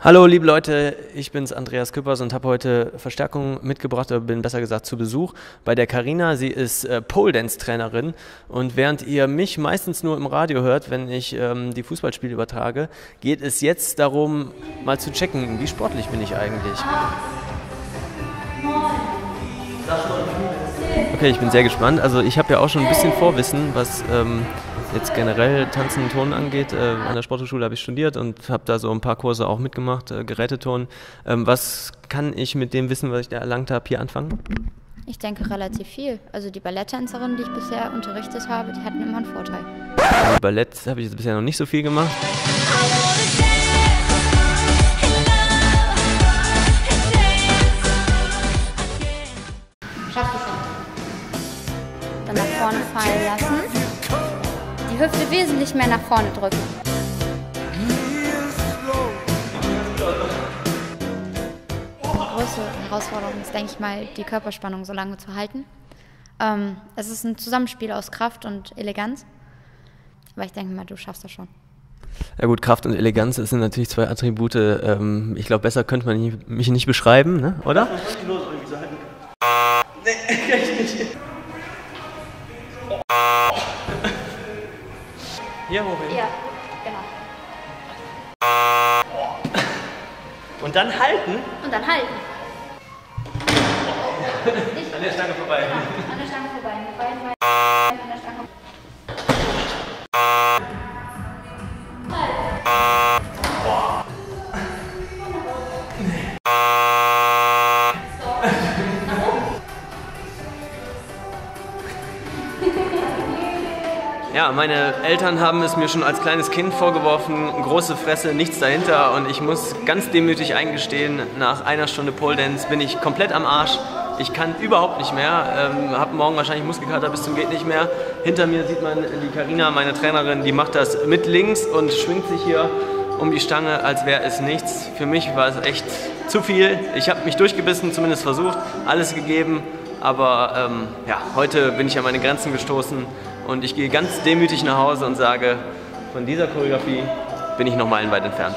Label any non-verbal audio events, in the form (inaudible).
Hallo liebe Leute, ich bin's Andreas Küppers und habe heute Verstärkung mitgebracht, oder bin besser gesagt zu Besuch bei der Karina. Sie ist äh, Pole Dance Trainerin und während ihr mich meistens nur im Radio hört, wenn ich ähm, die Fußballspiele übertrage, geht es jetzt darum, mal zu checken, wie sportlich bin ich eigentlich. Okay, ich bin sehr gespannt. Also ich habe ja auch schon ein bisschen Vorwissen, was ähm, jetzt generell Tanzen und Turnen angeht. Äh, an der Sporthochschule habe ich studiert und habe da so ein paar Kurse auch mitgemacht, äh, Geräteturnen. Ähm, was kann ich mit dem Wissen, was ich da erlangt habe, hier anfangen? Ich denke relativ viel. Also die Balletttänzerinnen, die ich bisher unterrichtet habe, die hatten immer einen Vorteil. Ballett habe ich jetzt bisher noch nicht so viel gemacht. Vorne fallen lassen. Die Hüfte wesentlich mehr nach vorne drücken. Die größte Herausforderung ist, denke ich mal, die Körperspannung so lange zu halten. Ähm, es ist ein Zusammenspiel aus Kraft und Eleganz. Aber ich denke mal, du schaffst das schon. Ja gut, Kraft und Eleganz das sind natürlich zwei Attribute. Ähm, ich glaube, besser könnte man mich nicht beschreiben, ne? oder? Nee, kann ich nicht. Hier hoch hin. Ja, genau. Und dann halten. Und dann halten. (laughs) An der Stange vorbei. An Ja, meine Eltern haben es mir schon als kleines Kind vorgeworfen, große Fresse, nichts dahinter und ich muss ganz demütig eingestehen, nach einer Stunde Pole Dance bin ich komplett am Arsch. Ich kann überhaupt nicht mehr, ähm, habe morgen wahrscheinlich Muskelkater bis zum geht nicht mehr. Hinter mir sieht man die Karina, meine Trainerin, die macht das mit links und schwingt sich hier um die Stange, als wäre es nichts. Für mich war es echt zu viel. Ich habe mich durchgebissen, zumindest versucht, alles gegeben, aber ähm, ja, heute bin ich an meine Grenzen gestoßen und ich gehe ganz demütig nach Hause und sage, von dieser Choreografie bin ich noch meilenweit entfernt.